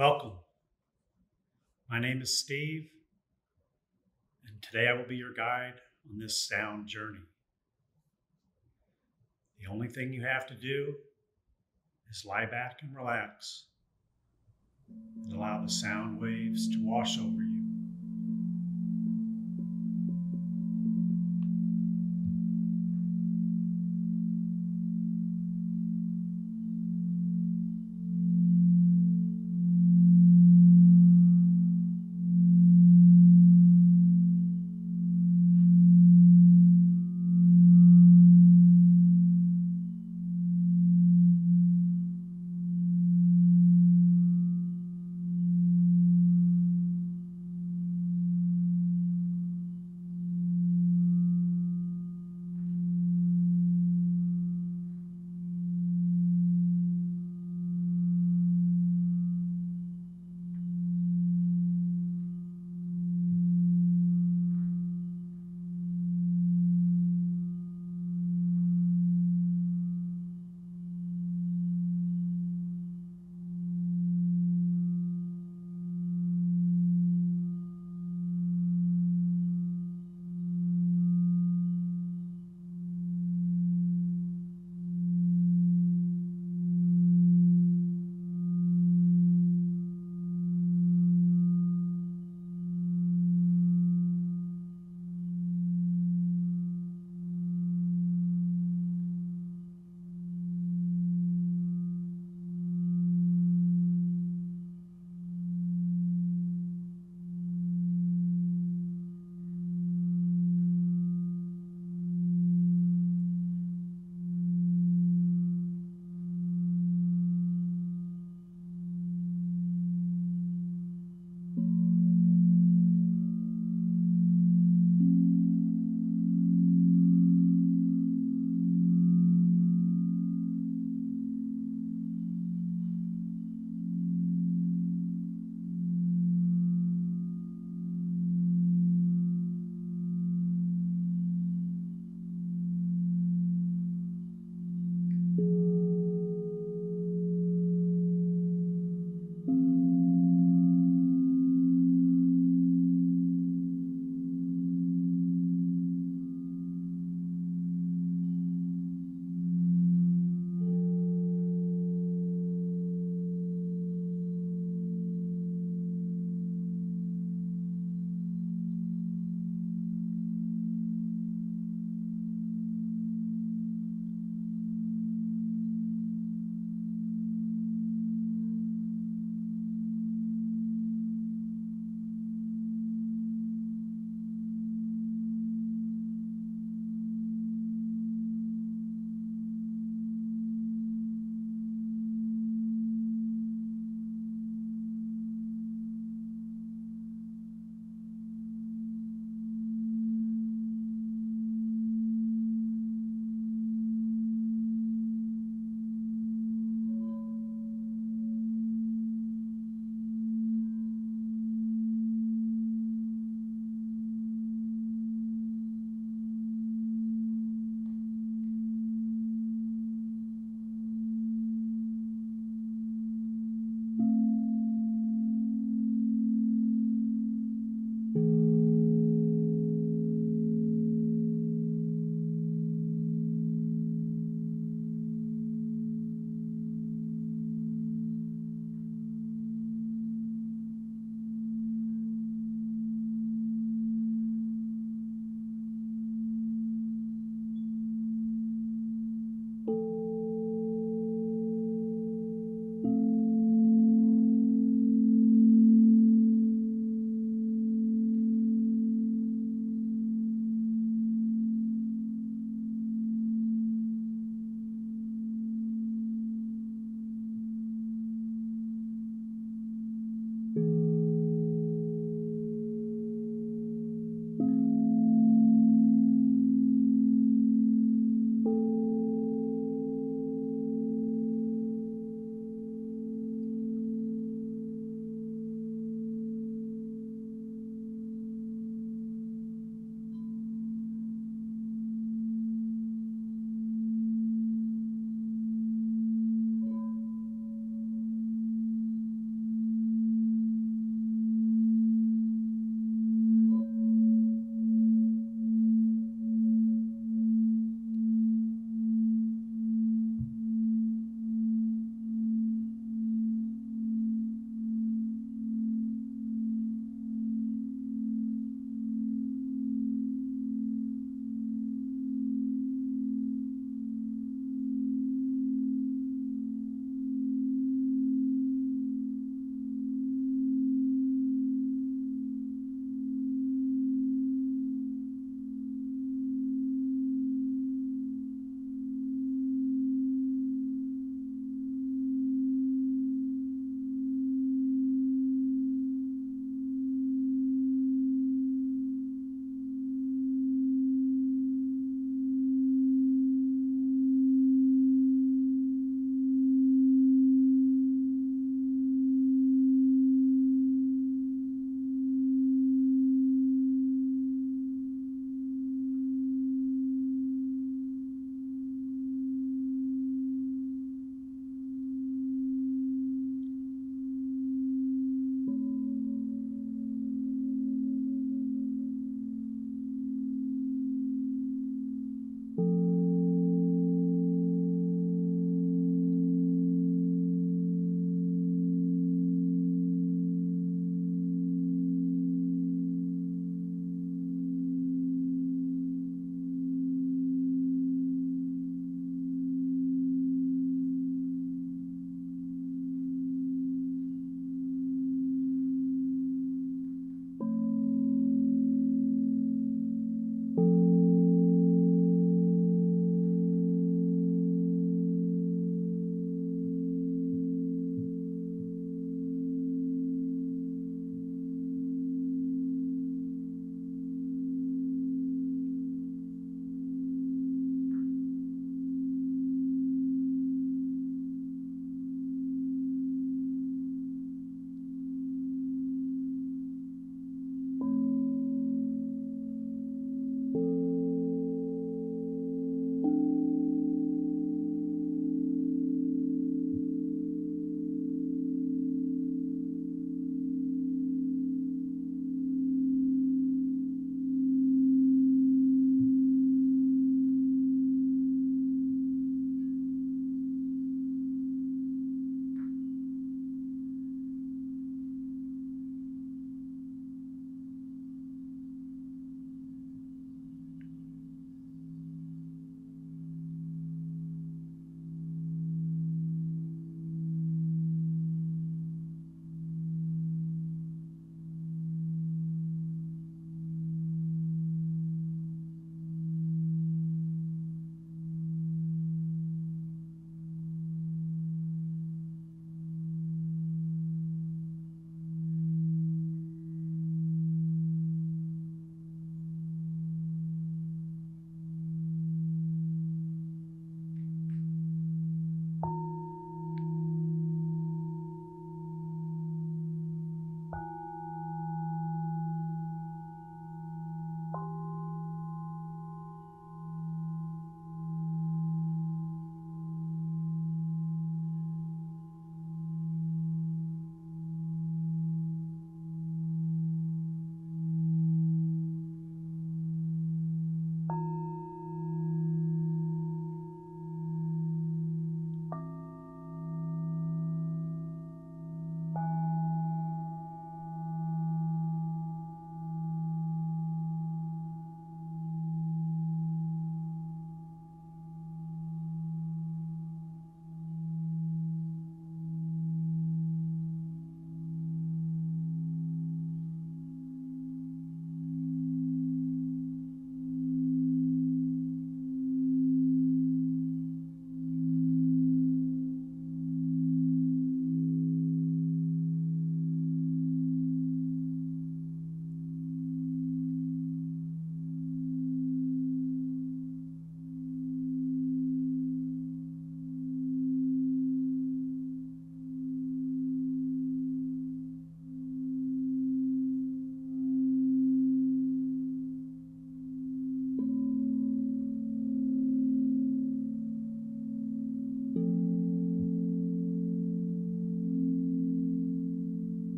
Welcome. My name is Steve, and today I will be your guide on this sound journey. The only thing you have to do is lie back and relax and allow the sound waves to wash over you.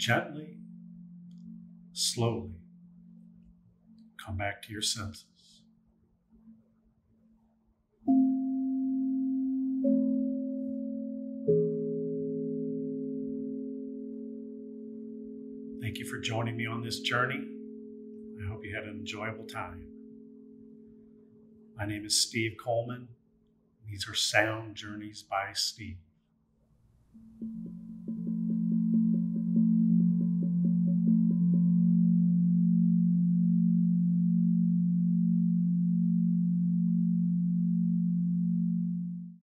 Gently, slowly, come back to your senses. Thank you for joining me on this journey. I hope you had an enjoyable time. My name is Steve Coleman. These are Sound Journeys by Steve.